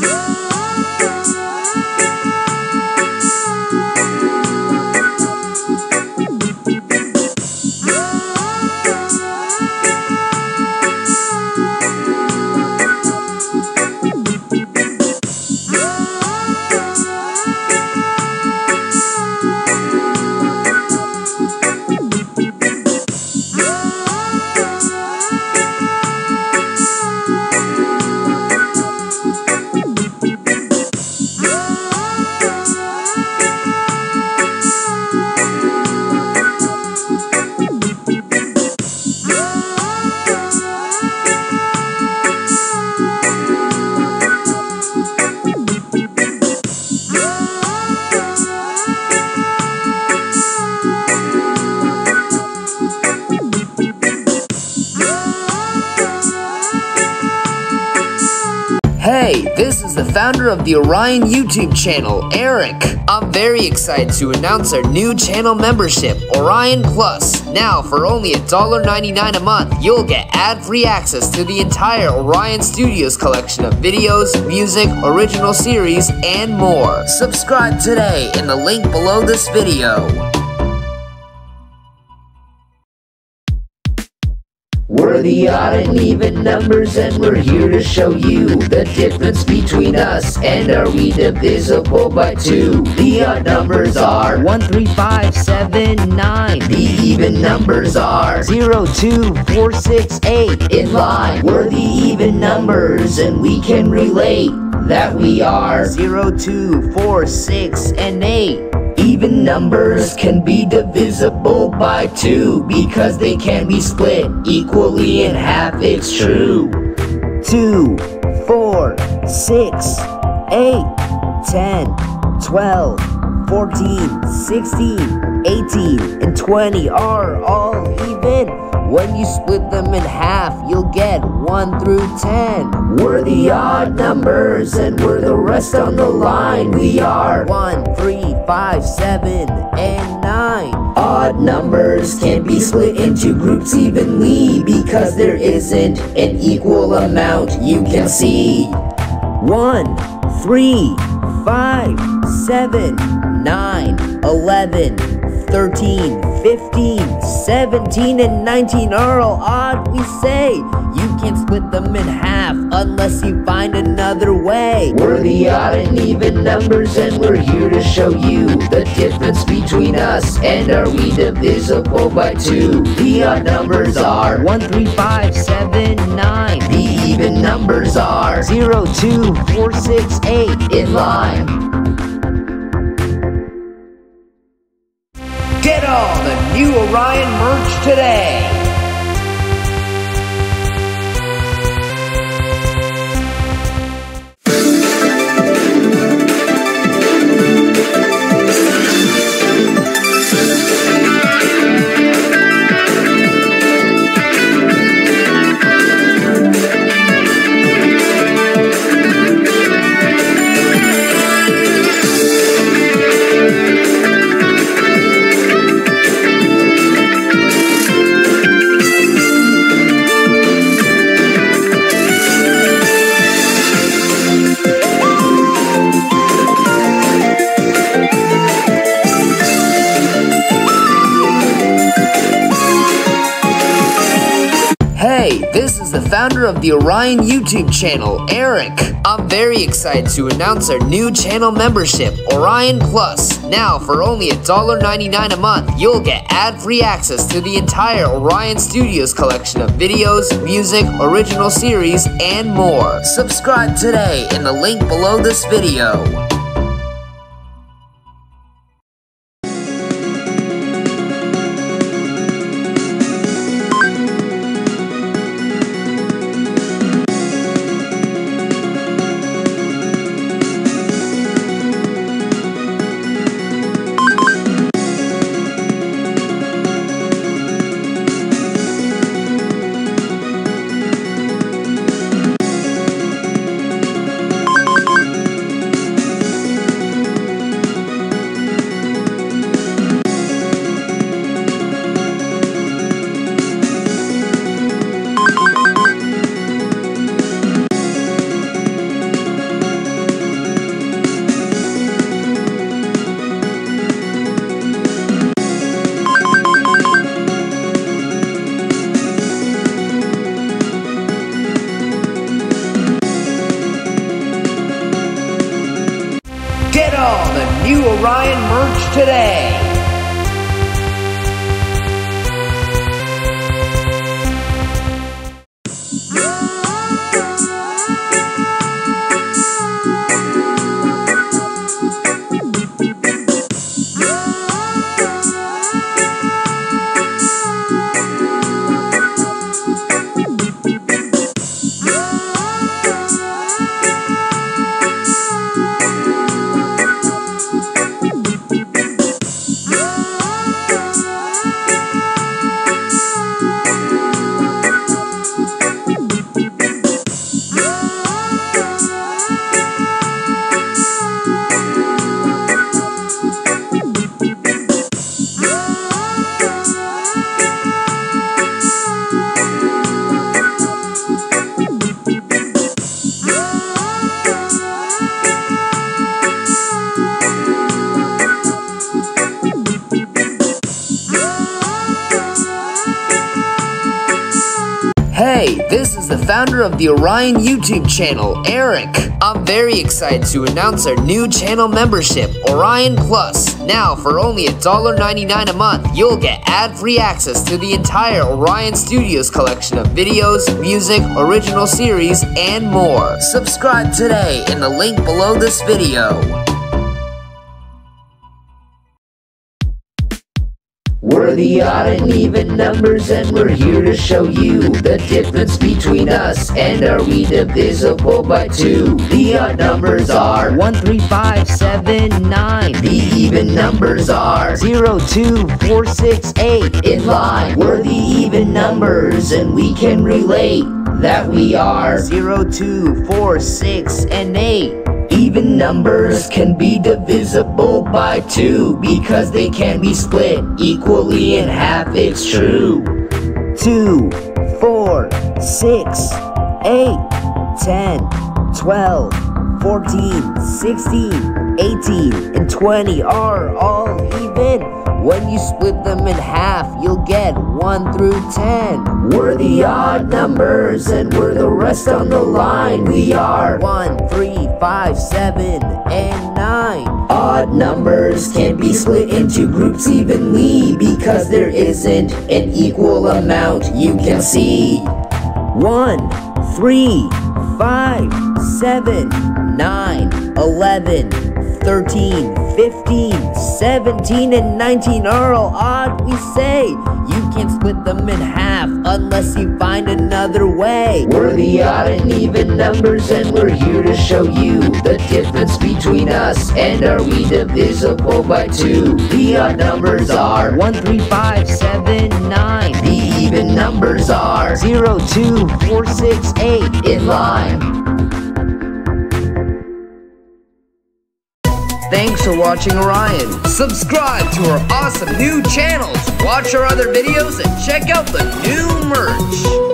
Bye. This is the founder of the Orion YouTube channel, Eric. I'm very excited to announce our new channel membership, Orion Plus. Now, for only $1.99 a month, you'll get ad-free access to the entire Orion Studios collection of videos, music, original series, and more. Subscribe today in the link below this video. We're the odd and even numbers and we're here to show you the difference between us and are we divisible by two? The odd numbers are One, three, five, seven, nine. the even numbers are Zero, two, four, six, eight. in line. We're the even numbers and we can relate that we are Zero, two, four, six, and eight. Even numbers can be divisible by two because they can be split equally in half. It's true. two, four, six, eight, ten, twelve, fourteen, sixteen, eighteen, and 20 are all even. When you split them in half, you'll get 1 through 10. We're the odd numbers and we're the rest on the line. We are 1, 3, 5, 7, and 9. odd numbers can't be split into groups evenly because there isn't an equal amount you can see. 1, 3, 5, 7, 9, 11, 13, 15, 17, and 19 are all odd, we say. You can't split them in half unless you find another way. We're the odd and even numbers and we're here to show you the difference between us and are we divisible by two? The odd numbers are 1, 3, 5, 7, 9, the even numbers are 0, 2, 4, 6, 8. in line. Get all the new Orion merch today! The founder of the Orion YouTube channel, Eric. I'm very excited to announce our new channel membership, Orion Plus. Now, for only $1.99 a month, you'll get ad-free access to the entire Orion Studios collection of videos, music, original series, and more. Subscribe today in the link below this video. New Orion merch today. The founder of the Orion YouTube channel, Eric. I'm very excited to announce our new channel membership, Orion Plus. Now, for only $1.99 a month, you'll get ad-free access to the entire Orion Studios collection of videos, music, original series, and more. Subscribe today in the link below this video. We're the odd and even numbers, and we're here to show you the difference between us and are we divisible by two? The odd numbers are One, three, five, seven, nine. the even numbers are Zero, two, four, six, eight. in line. We're the even numbers, and we can relate that we are Zero, two, four, six, and eight. Even numbers can be divisible by two because they can be split equally in half. It's true. Two, four, six, eight, ten, twelve, fourteen, sixteen, eighteen, and 20 are all even. When you split them in half, you'll get 1 through 10. We're the odd numbers and we're the rest on the line. We are 1, 3, 5, 7, and 9. odd numbers can't be split into groups evenly because there isn't an equal amount you can see. 1, 3, 5, 7, 9, 11, 13, 15, 17, and 19 are all odd, we say. You can't split them in half unless you find another way. We're the odd and even numbers, and we're here to show you the difference between us and are we divisible by two? The odd numbers are 1, 3, 5, 7, 9, the even numbers are 0, 2, 4, 6, 8. in line. Thanks for watching Orion. Subscribe to our awesome new channels, watch our other videos, and check out the new merch.